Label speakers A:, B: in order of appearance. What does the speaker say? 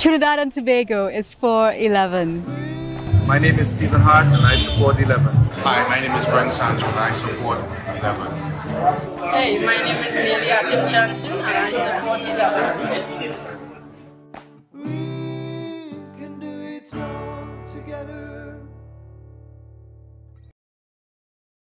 A: Trinidad and Tobago is 411.
B: My name is Stephen Hart and I support 11.
C: Hi, my name is Brent Sancho and I support 11.
D: Hey, my name is Maylee Attin Johnson and I support 11. We can do it all together.